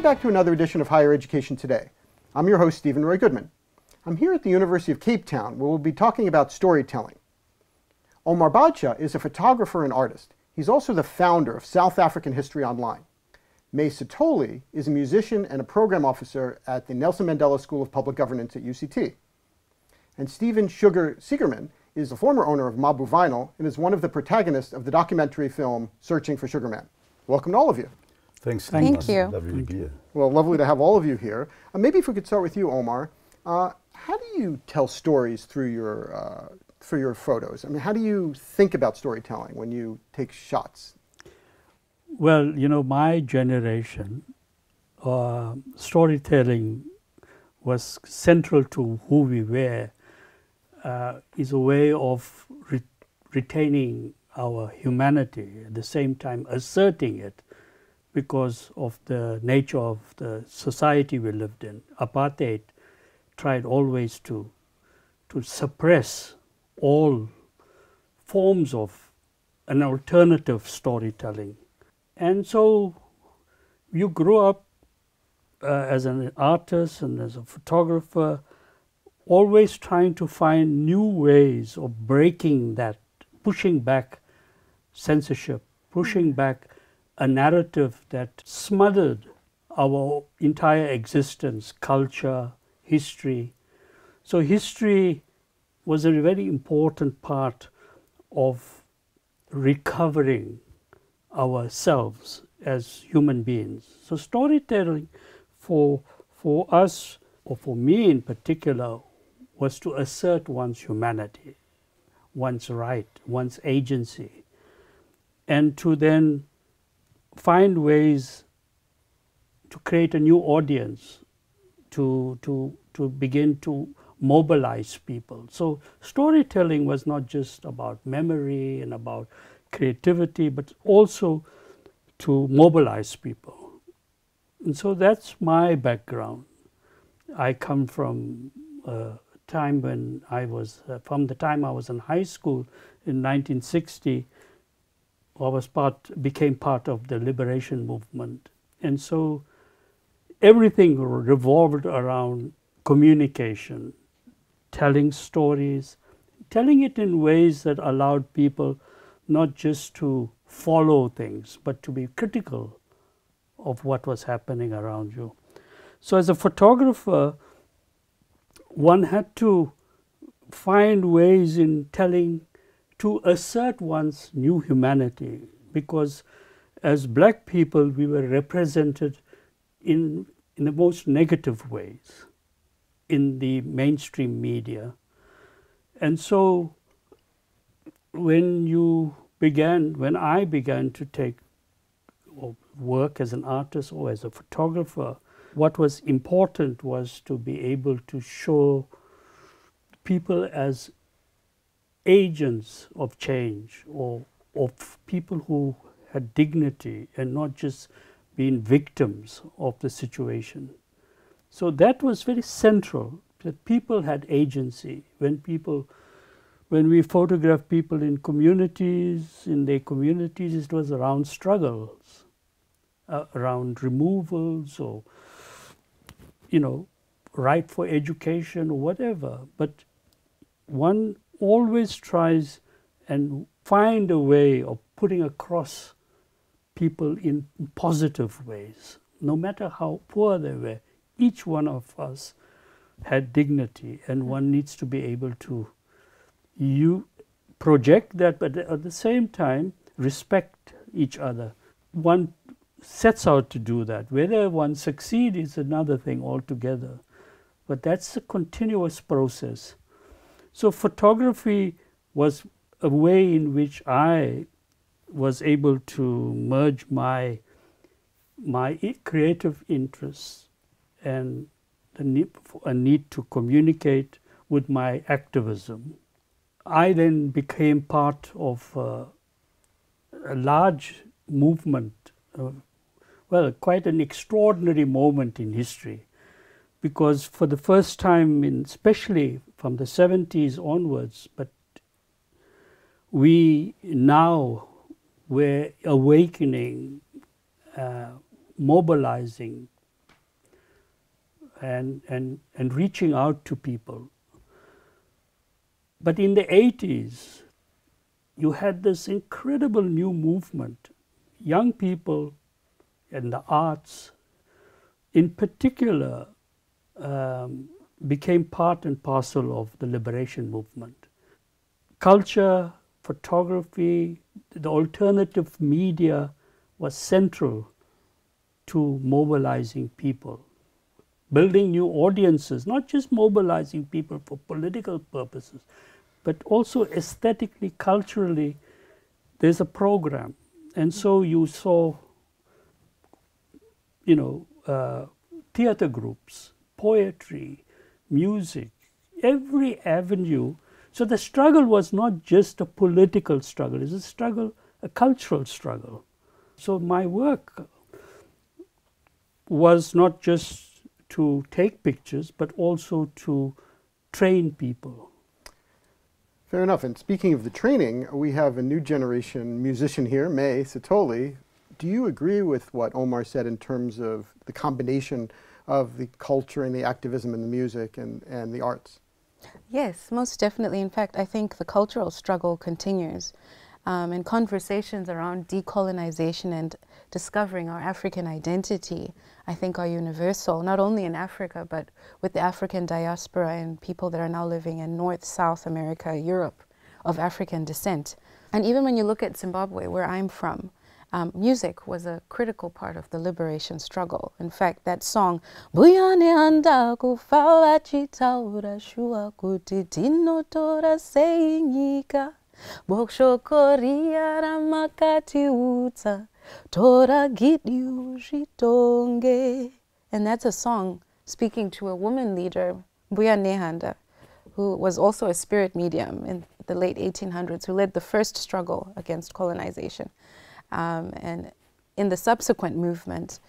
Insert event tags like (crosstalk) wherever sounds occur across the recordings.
Welcome back to another edition of Higher Education Today. I'm your host, Steven Roy Goodman. I'm here at the University of Cape Town, where we'll be talking about storytelling. Omar Badsha is a photographer and artist. He's also the founder of South African History Online. Mae Sithole is a musician and a program officer at the Nelson Mandela School of Public Governance at UCT. And Stephen Sugar Segerman is the former owner of Mabu Vinyl and is one of the protagonists of the documentary film Searching for Sugar Man. Welcome to all of you. Thanks. Thank you. Lovely to be here. Well, lovely to have all of you here. Uh, maybe if we could start with you, Omar. Uh, how do you tell stories through your uh, through your photos? I mean, how do you think about storytelling when you take shots? Well, you know, my generation, uh, storytelling was central to who we were. Uh, is a way of re- retaining our humanity at the same time asserting it because of the nature of the society we lived in. Apartheid tried always to to suppress all forms of an alternative storytelling. And so you grew up uh, as an artist and as a photographer, always trying to find new ways of breaking that, pushing back censorship, pushing back a narrative that smothered our entire existence, culture, history. So, history was a very important part of recovering ourselves as human beings. So, storytelling for, for us, or for me in particular, was to assert one's humanity, one's right, one's agency, and to then find ways to create a new audience, to, to, to begin to mobilize people. So, storytelling was not just about memory and about creativity, but also to mobilize people. And so that's my background. I come from a time when I was, uh, from the time I was in high school in 1960, I was part, became part of the liberation movement. And so everything revolved around communication, telling stories, telling it in ways that allowed people not just to follow things, but to be critical of what was happening around you. So, as a photographer, one had to find ways in telling to assert one's new humanity because as black people we were represented in, in the most negative ways in the mainstream media. And so when you began, when I began to take work as an artist or as a photographer, what was important was to be able to show people as agents of change or of people who had dignity and not just being victims of the situation. So that was very central that people had agency when people when we photographed people in communities in their communities it was around struggles uh, around removals or you know right for education or whatever but one always tries and find a way of putting across people in positive ways. No matter how poor they were each one of us had dignity and one needs to be able to you project that but at the same time respect each other. One sets out to do that. Whether one succeeds is another thing altogether. But that's a continuous process so photography was a way in which i was able to merge my my creative interests and the need, a need to communicate with my activism. I then became part of uh, a large movement, uh, well, quite an extraordinary moment in history, because for the first time, in, especially from the 70s onwards, but we now were awakening uh, mobilizing and, and, and reaching out to people. But in the 80s, you had this incredible new movement. Young people in the arts, in particular, um, became part and parcel of the liberation movement. Culture, photography, the alternative media was central to mobilizing people, building new audiences, not just mobilizing people for political purposes, but also aesthetically, culturally, there's a program. And so you saw, you know, uh, theater groups, poetry, music, every avenue. So the struggle was not just a political struggle, it's a struggle, a cultural struggle. So my work was not just to take pictures, but also to train people. Fair enough. And speaking of the training, we have a new generation musician here, Mae Sithole. Do you agree with what Omar said in terms of the combination of the culture and the activism and the music and, and the arts? Yes, most definitely. In fact, I think the cultural struggle continues. Um, and conversations around decolonization and discovering our African identity, I think, are universal, not only in Africa, but with the African diaspora and people that are now living in North, South America, Europe of African descent. And even when you look at Zimbabwe, where I'm from, um, music was a critical part of the liberation struggle. In fact, that song, ramakati utsa tora. And that's a song speaking to a woman leader, Mbuya Nehanda, who was also a spirit medium in the late 1800s, who led the first struggle against colonization. Um, and in the subsequent movement,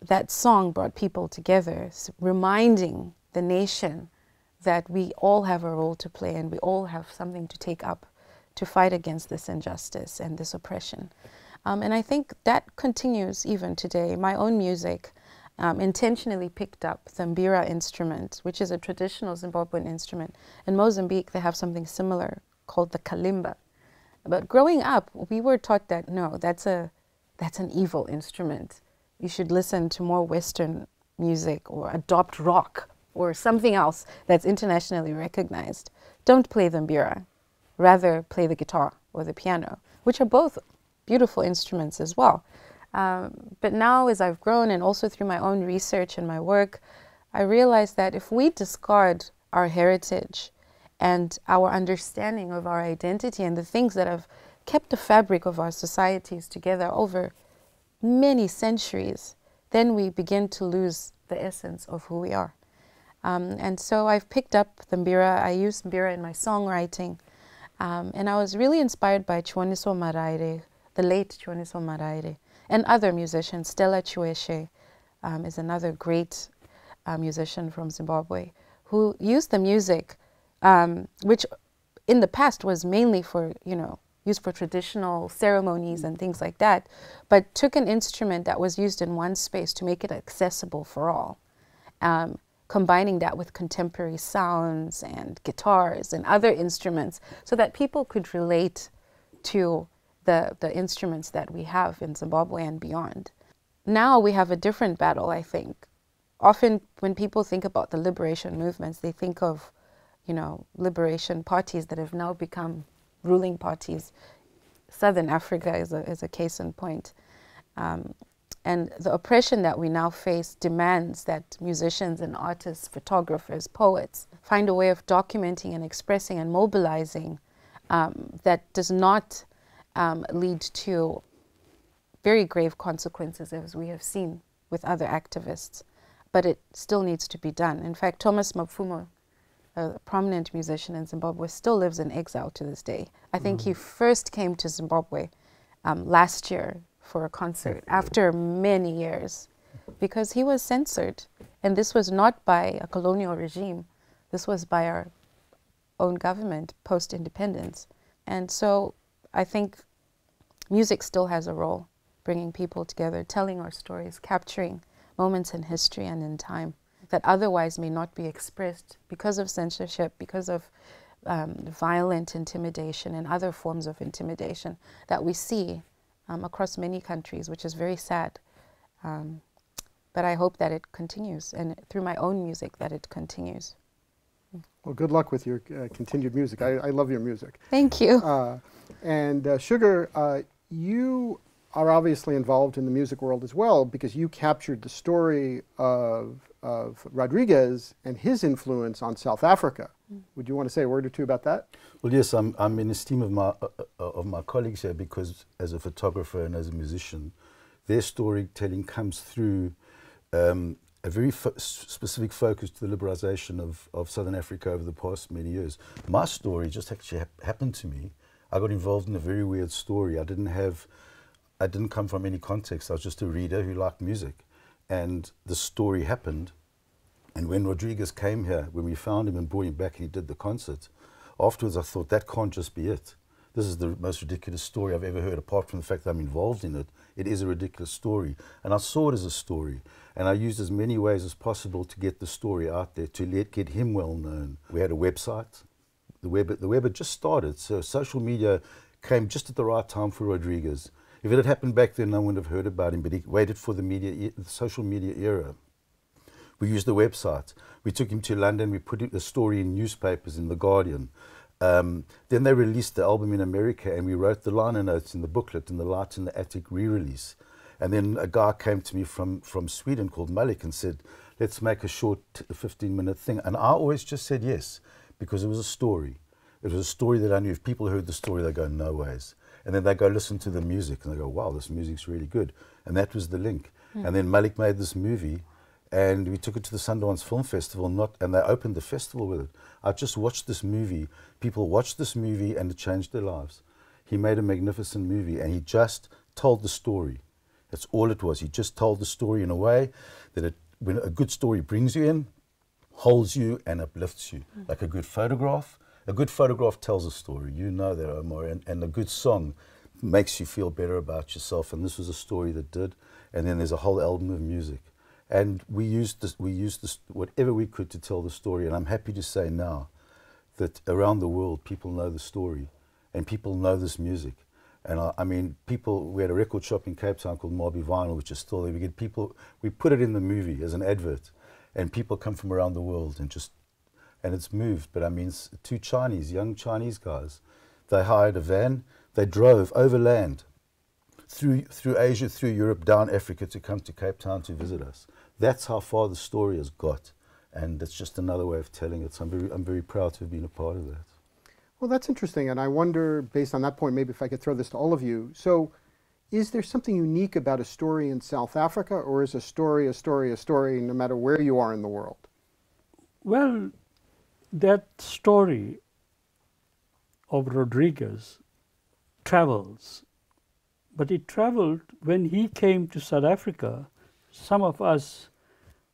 that song brought people together, reminding the nation that we all have a role to play and we all have something to take up to fight against this injustice and this oppression. Um, and I think that continues even today. My own music um, intentionally picked up the mbira instrument, which is a traditional Zimbabwean instrument. In Mozambique, they have something similar called the kalimba. But growing up, we were taught that no, that's a that's an evil instrument. You should listen to more Western music or adopt rock or something else that's internationally recognized. Don't play the mbira. Rather, play the guitar or the piano, which are both beautiful instruments as well. Um, but now, as I've grown and also through my own research and my work, I realize that if we discard our heritage and our understanding of our identity and the things that have kept the fabric of our societies together over many centuries, then we begin to lose the essence of who we are. Um, and so I've picked up the mbira. I use mbira in my songwriting. Um, and I was really inspired by Chiwoniso Maraire, the late Chiwoniso Maraire, and other musicians. Stella Chiweshe um, is another great uh, musician from Zimbabwe who used the music um, which in the past was mainly for, you know, used for traditional ceremonies and things like that, but took an instrument that was used in one space to make it accessible for all, um, combining that with contemporary sounds and guitars and other instruments so that people could relate to the, the instruments that we have in Zimbabwe and beyond. Now we have a different battle, I think. Often when people think about the liberation movements, they think of you know, liberation parties that have now become ruling parties. Southern Africa is a, is a case in point. Um, and the oppression that we now face demands that musicians and artists, photographers, poets find a way of documenting and expressing and mobilizing um, that does not um, lead to very grave consequences, as we have seen with other activists. But it still needs to be done. In fact, Thomas Mapfumo a prominent musician in Zimbabwe, still lives in exile to this day. I think mm. he first came to Zimbabwe um, last year for a concert after many years because he was censored. And this was not by a colonial regime, this was by our own government post independence. And so I think music still has a role bringing people together, telling our stories, capturing moments in history and in time that otherwise may not be expressed because of censorship, because of um, violent intimidation and other forms of intimidation that we see um, across many countries, which is very sad. Um, but I hope that it continues, and through my own music, that it continues. Well, good luck with your uh, continued music. I, I, love your music. Thank you. Uh, and uh, Sugar, uh, you are obviously involved in the music world as well because you captured the story of, of Rodriguez and his influence on South Africa. Mm. Would you want to say a word or two about that? Well, yes, I'm, I'm in esteem of my, uh, uh, of my colleagues here because as a photographer and as a musician, their storytelling comes through um, a very fo specific focus to the liberalization of, of Southern Africa over the past many years. My story just actually ha happened to me. I got involved in a very weird story. I didn't have, I didn't come from any context. I was just a reader who liked music. And the story happened. And when Rodriguez came here, when we found him and brought him back and he did the concert, afterwards I thought that can't just be it. This is the most ridiculous story I've ever heard, apart from the fact that I'm involved in it. It is a ridiculous story. And I saw it as a story. And I used as many ways as possible to get the story out there, to let, get him well known. We had a website. The web, the web had just started, so social media came just at the right time for Rodriguez. If it had happened back then, no one would have heard about him, but he waited for the, media, the social media era. We used the website. We took him to London. We put the story in newspapers, in The Guardian. Um, then they released the album in America, and we wrote the liner notes in the booklet in the Light in the Attic re-release. And then a guy came to me from, from Sweden called Malik and said, let's make a short 15-minute thing. And I always just said yes, because it was a story. It was a story that I knew. If people heard the story, they'd go, no ways. And then they go listen to the music, and they go, wow, this music's really good. And that was the link. Mm. And then Malik made this movie, and we took it to the Sundance Film Festival, not, and they opened the festival with it. I just watched this movie. People watched this movie and it changed their lives. He made a magnificent movie and he just told the story. That's all it was. He just told the story in a way that it, when a good story brings you in, holds you and uplifts you. Mm. Like a good photograph. A good photograph tells a story. You know that, Omar. And, and a good song makes you feel better about yourself. And this was a story that did. And then there's a whole album of music. And we used, this, we used this, whatever we could to tell the story. And I'm happy to say now that around the world, people know the story and people know this music. And I, I, mean, people, we had a record shop in Cape Town called Mabu Vinyl, which is still there. We get people, we put it in the movie as an advert, and people come from around the world and just, and it's moved. But I mean, two Chinese, young Chinese guys, they hired a van, they drove overland through, through Asia, through Europe, down Africa to come to Cape Town to visit us. That's how far the story has got. And it's just another way of telling it. So I'm very, I'm very proud to have been a part of that. Well, that's interesting. And I wonder, based on that point, maybe if I could throw this to all of you. So is there something unique about a story in South Africa, or is a story a story a story no matter where you are in the world? Well, that story of Rodriguez travels, but it traveled when he came to South Africa some of us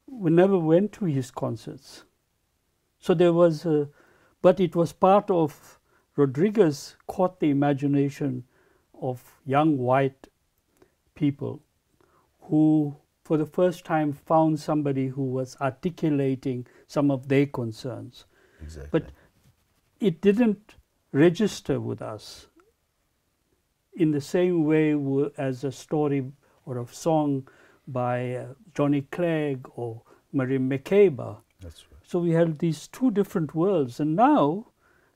we never went to his concerts. So there was, a, but it was part of Rodriguez caught the imagination of young white people who, for the first time, found somebody who was articulating some of their concerns. Exactly. But it didn't register with us in the same way as a story or a song by uh, Johnny Clegg or Miriam Makeba. That's right. So we had these two different worlds, and now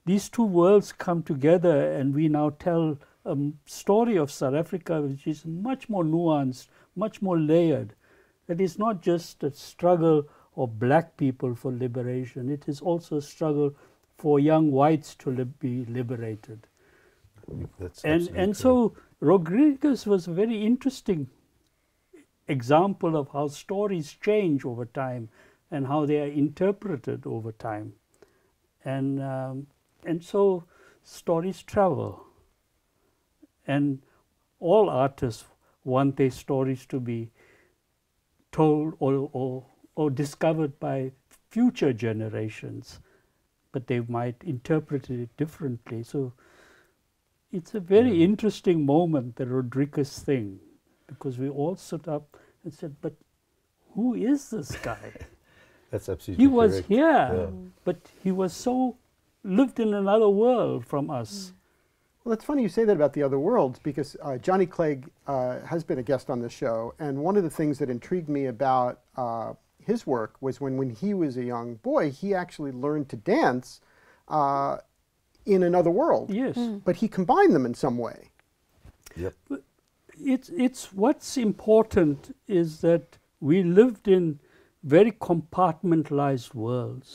these two worlds come together, and we now tell a story of South Africa which is much more nuanced, much more layered. It is not just a struggle of black people for liberation, it is also a struggle for young whites to li be liberated. That's and and so Rodriguez was a very interesting example of how stories change over time and how they are interpreted over time. And, um, and so stories travel. And all artists want their stories to be told or, or, or discovered by future generations, but they might interpret it differently. So it's a very interesting moment, the Rodriguez thing because we all stood up and said, "But who is this guy? (laughs) That's absolutely he was correct. here, Yeah. but he was so lived in another world from us." Well, it's funny you say that about the other worlds because uh, Johnny Clegg uh, has been a guest on this show, and one of the things that intrigued me about uh, his work was when, when he was a young boy, he actually learned to dance uh, in another world, Yes. but he combined them in some way. Yep. it's it's what's important is that we lived in very compartmentalized worlds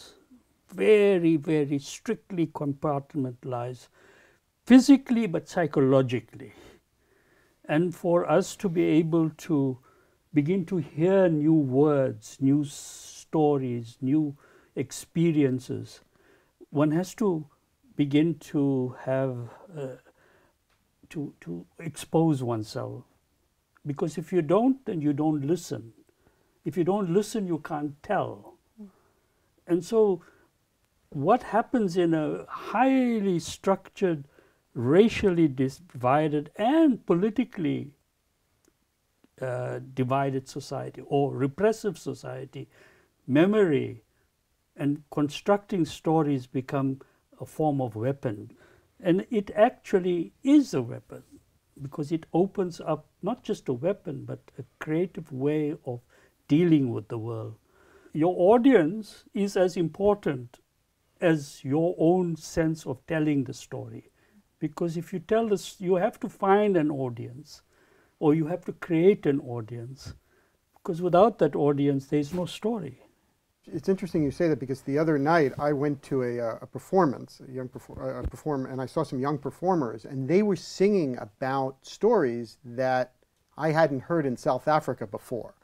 very very strictly compartmentalized physically but psychologically and for us to be able to begin to hear new words new stories new experiences one has to begin to have uh, to, to expose oneself. Because if you don't, then you don't listen. If you don't listen, you can't tell. And so, what happens in a highly structured, racially divided, and politically uh, divided society or repressive society, memory and constructing stories become a form of weapon. And it actually is a weapon because it opens up not just a weapon but a creative way of dealing with the world. Your audience is as important as your own sense of telling the story. Because if you tell this, you have to find an audience or you have to create an audience. Because without that audience, there is no story. It's interesting you say that because the other night I went to a, uh, a performance, a young perfor- a perform, and I saw some young performers, and they were singing about stories that I hadn't heard in South Africa before.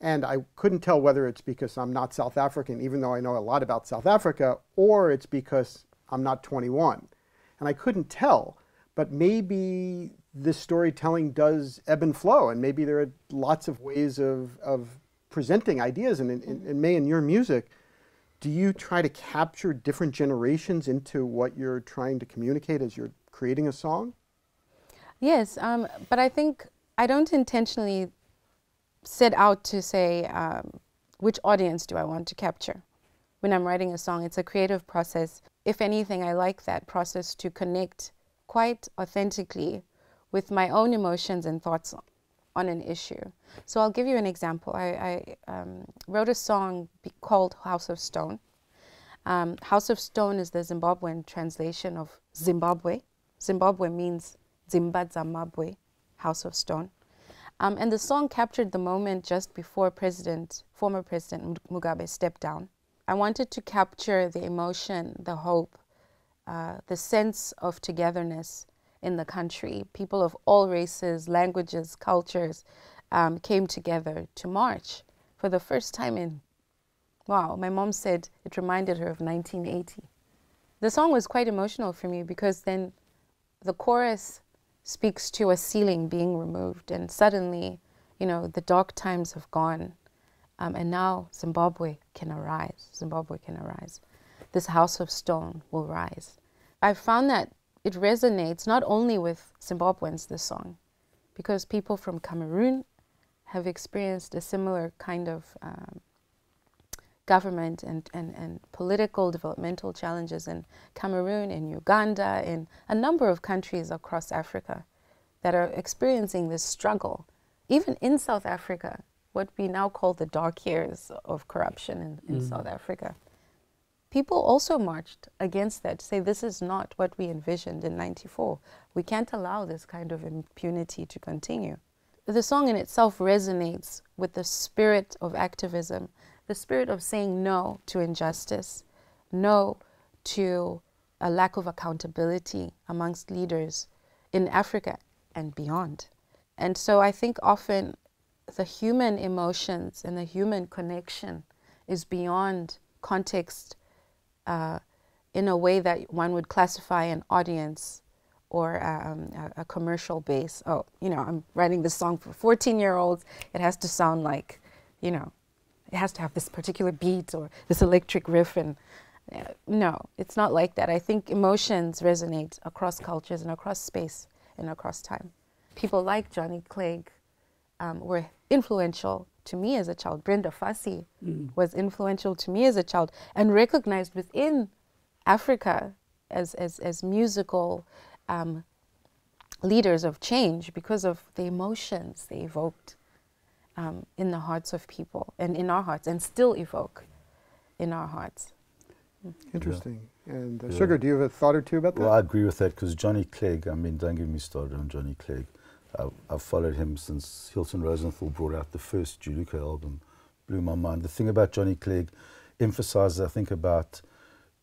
And I couldn't tell whether it's because I'm not South African, even though I know a lot about South Africa, or it's because I'm not 21. And I couldn't tell, but maybe this storytelling does ebb and flow, and maybe there are lots of ways of, of presenting ideas. And in, in, in Mae, in your music, do you try to capture different generations into what you're trying to communicate as you're creating a song? Yes, um, but I think I don't intentionally set out to say um, which audience do I want to capture when I'm writing a song. It's a creative process. If anything, I like that process to connect quite authentically with my own emotions and thoughts on an issue. So I'll give you an example. I, I um, wrote a song called House of Stone. Um, House of Stone is the Zimbabwean translation of Zimbabwe. Zimbabwe means Zimba Zimbabwe, House of Stone. Um, and the song captured the moment just before President, former President Mugabe stepped down. I wanted to capture the emotion, the hope, uh, the sense of togetherness in the country. People of all races, languages, cultures um, came together to march for the first time in, wow, my mom said it reminded her of 1980. The song was quite emotional for me because then the chorus speaks to a ceiling being removed, and suddenly, you know, the dark times have gone, um, and now Zimbabwe can arise. Zimbabwe can arise. This house of stone will rise. I found that it resonates not only with Zimbabweans, this song, because people from Cameroon have experienced a similar kind of um, government and, and, and political developmental challenges in Cameroon, in Uganda, in a number of countries across Africa that are experiencing this struggle. Even in South Africa, what we now call the dark years of corruption in, in South Africa. People also marched against that, say this is not what we envisioned in 94. We can't allow this kind of impunity to continue. The song in itself resonates with the spirit of activism, the spirit of saying no to injustice, no to a lack of accountability amongst leaders in Africa and beyond. And so I think often the human emotions and the human connection is beyond context uh, in a way that one would classify an audience or um, a, a commercial base. Oh, you know, I'm writing this song for 14 year olds. It has to sound like, you know, it has to have this particular beat or this electric riff. And uh, no, it's not like that. I think emotions resonate across cultures and across space and across time. People like Johnny Clegg um, were influential to me as a child. Brenda Fassie was influential to me as a child and recognized within Africa as, as, as musical um, leaders of change because of the emotions they evoked um, in the hearts of people and in our hearts and still evoke in our hearts. Interesting. And uh, Yeah. Sugar, do you have a thought or two about that? Well, I agree with that because Johnny Clegg, I mean, don't get me started on Johnny Clegg. I, I've followed him since Hilton Rosenthal brought out the first Juluka album. Blew my mind. The thing about Johnny Clegg emphasizes, I think, about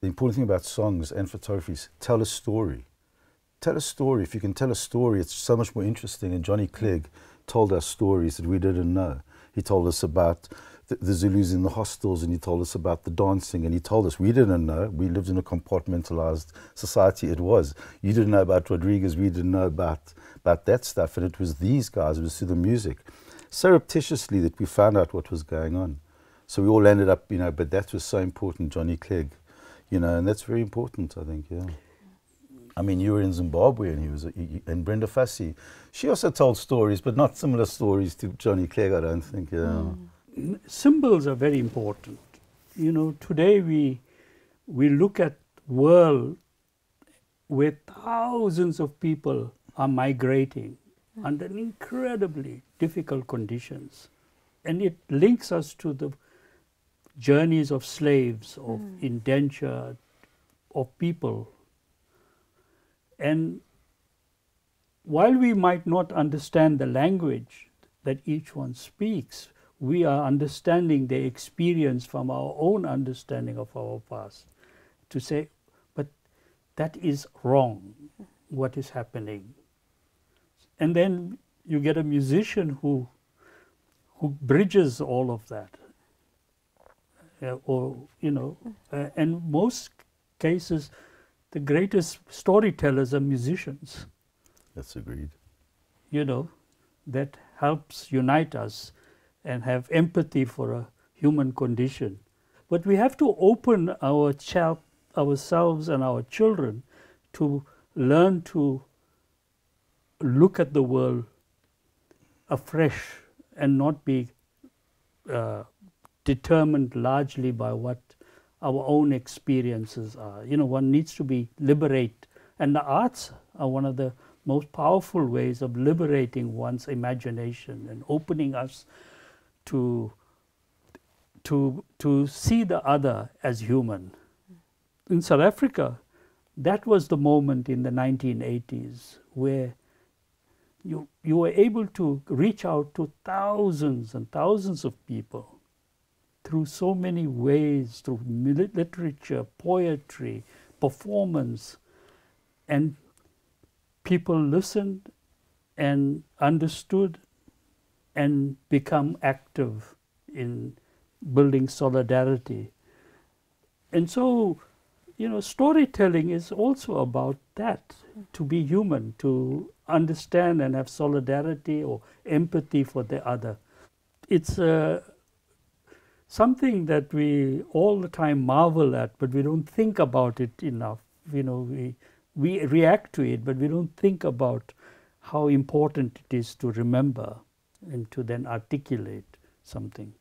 the important thing about songs and photography is tell a story. Tell a story. If you can tell a story, it's so much more interesting. And Johnny Clegg told us stories that we didn't know. He told us about the, Zulus in the hostels, and he told us about the dancing, and he told us we didn't know. We lived in a compartmentalized society. It was you didn't know about Rodriguez, we didn't know about about that stuff, and it was these guys. It was through the music, surreptitiously that we found out what was going on. So we all ended up, you know. But that was so important, Johnny Clegg, you know, and that's very important. I think, yeah. I mean, you were in Zimbabwe, and he was, and Brenda Fassie. She also told stories, but not similar stories to Johnny Clegg. I don't think. Yeah. Mm. Symbols are very important. You know, today we we look at world where thousands of people are migrating under incredibly difficult conditions, and it links us to the journeys of slaves, of hmm. indentured, of people. And while we might not understand the language that each one speaks, we are understanding their experience from our own understanding of our past to say, but that is wrong, what is happening. And then you get a musician who, who bridges all of that. Uh, or, you know, uh, and most cases, the greatest storytellers are musicians That's agreed. you know, that helps unite us and have empathy for a human condition. But we have to open our child, ourselves and our children to learn to look at the world afresh and not be uh, determined largely by what our own experiences are. You know, one needs to be liberate, and the arts are one of the most powerful ways of liberating one's imagination and opening us to to to see the other as human. In South Africa, that was the moment in the 1980s where you you were able to reach out to thousands and thousands of people through so many ways through literature, poetry, performance, and people listened and understood and become active in building solidarity. And so, you know, storytelling is also about that to be human, to understand and have solidarity or empathy for the other. It's uh, something that we all the time marvel at, but we don't think about it enough. You know, we, we react to it, but we don't think about how important it is to remember and to then articulate something.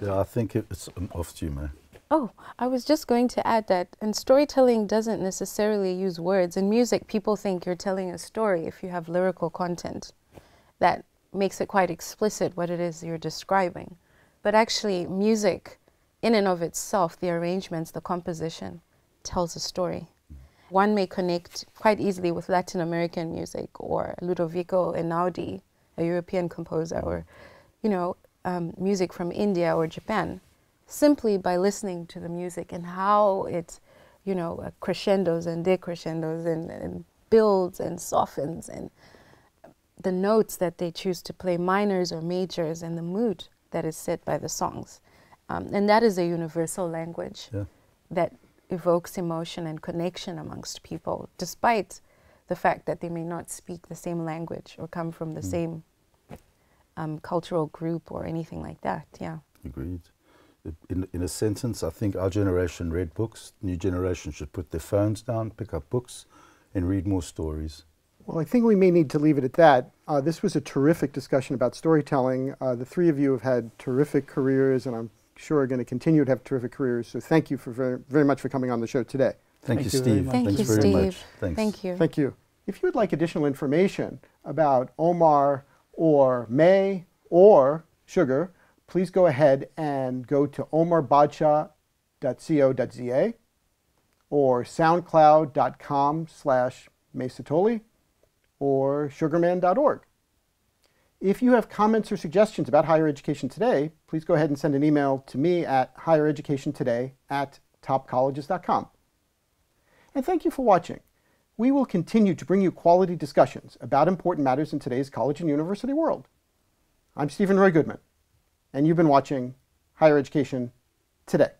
Yeah, I think it's um, off to you, man. Oh, I was just going to add that, and storytelling doesn't necessarily use words. In music, people think you're telling a story if you have lyrical content that makes it quite explicit what it is you're describing. But actually, music, in and of itself, the arrangements, the composition, tells a story. One may connect quite easily with Latin American music or Ludovico Einaudi, a European composer, or, you know, um, music from India or Japan, simply by listening to the music and how it, you know, uh, crescendos and decrescendos and, and builds and softens and the notes that they choose to play, minors or majors, and the mood that is set by the songs. Um, and that is a universal language Yeah. that evokes emotion and connection amongst people, despite the fact that they may not speak the same language or come from the same um, cultural group or anything like that. Yeah. Agreed. In, in a sentence, I think our generation read books. New generation should put their phones down, pick up books, and read more stories. Well, I think we may need to leave it at that. Uh, this was a terrific discussion about storytelling. Uh, the three of you have had terrific careers, and I'm sure are going to continue to have terrific careers. So thank you for very, very much for coming on the show today. Thank, Thank you, you Steve. Thank Thanks you, very Steve. much. Thanks. Thank you. Thank you. If you would like additional information about Omar or Mae or Sugar, please go ahead and go to omarbadshaw.co.za or soundcloud.com slash mesatoli or sugarman.org. If you have comments or suggestions about higher education today, please go ahead and send an email to me at highereducationtoday at topcolleges.com. And thank you for watching. We will continue to bring you quality discussions about important matters in today's college and university world. I'm Steven Roy Goodman, and you've been watching Higher Education Today.